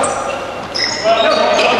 Yok.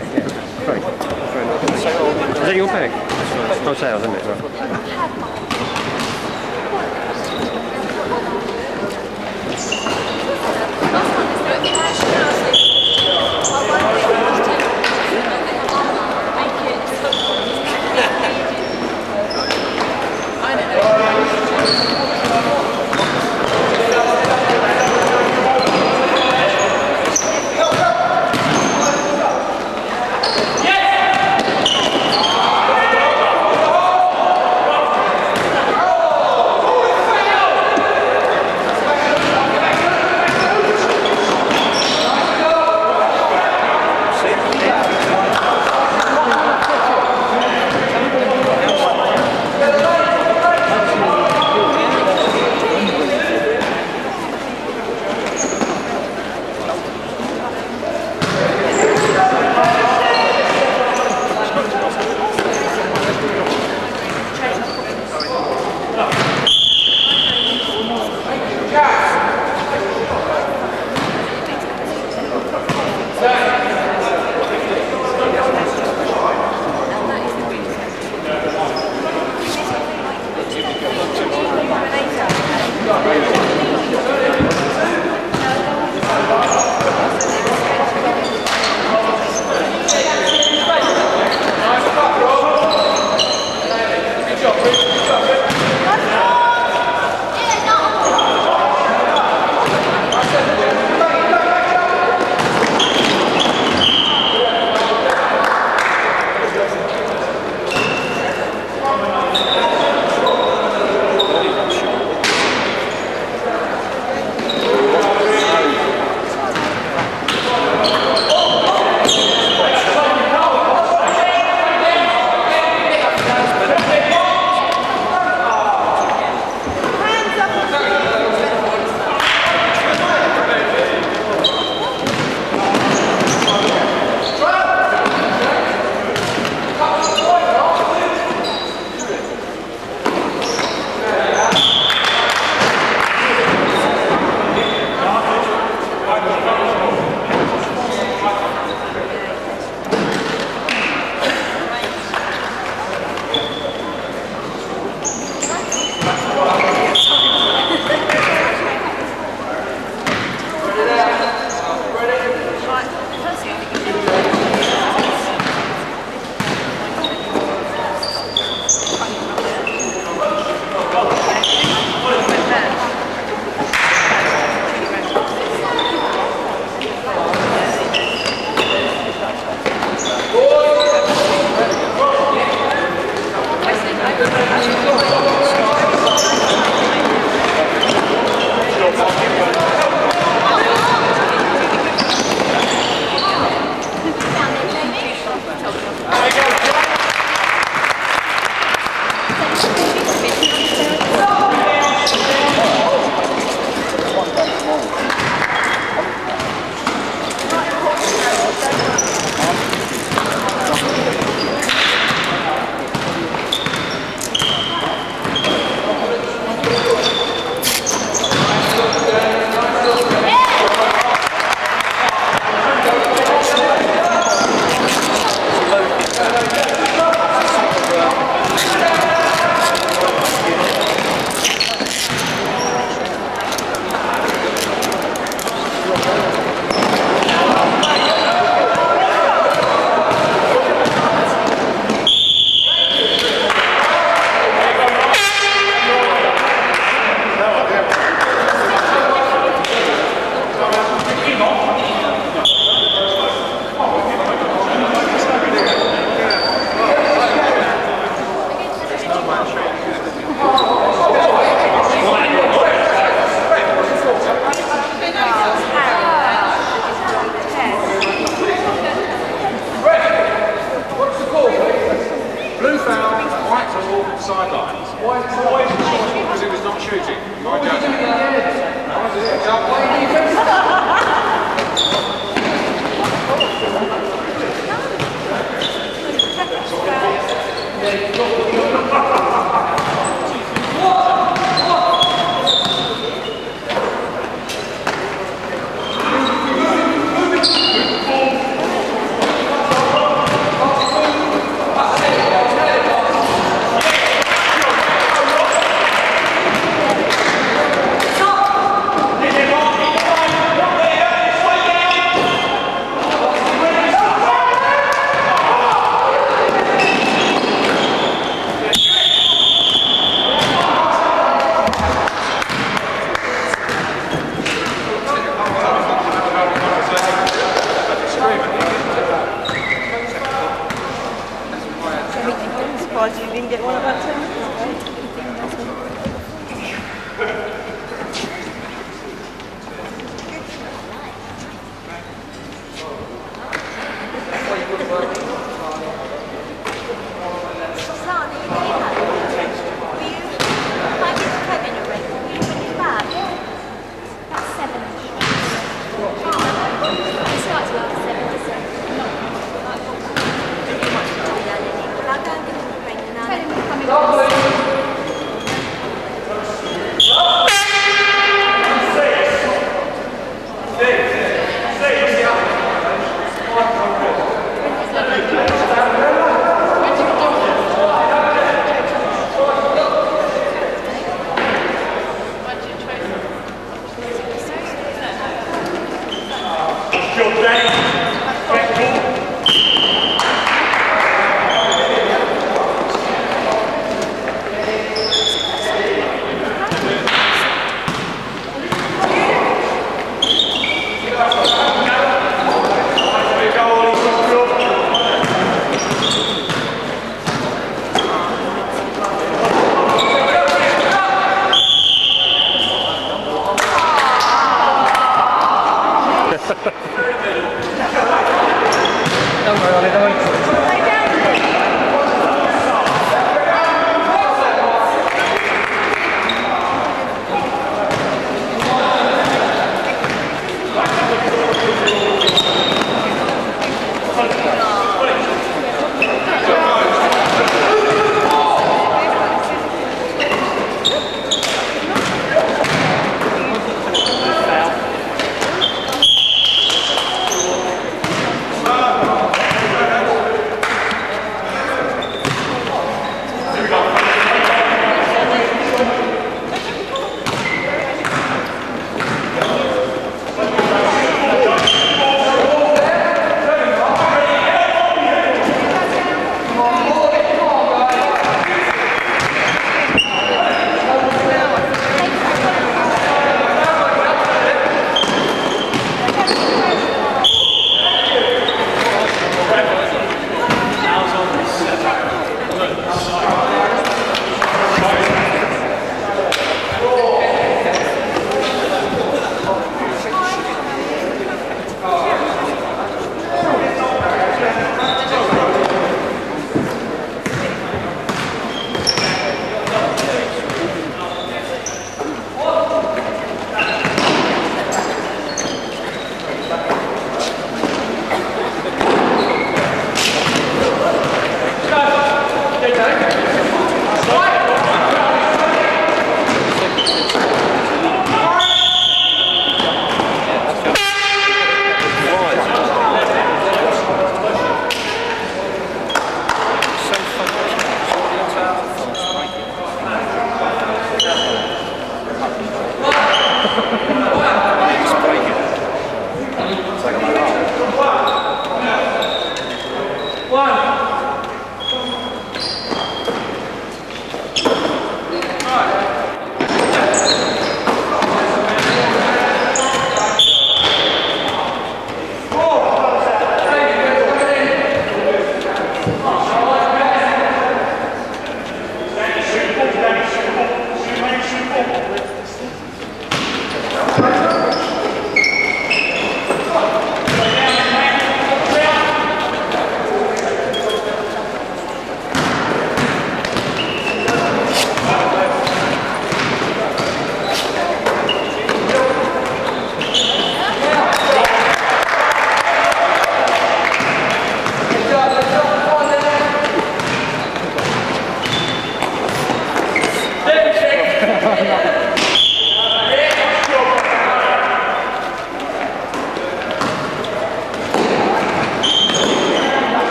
bag, yeah. Right. Is that your bag? It's sales, isn't it? Right.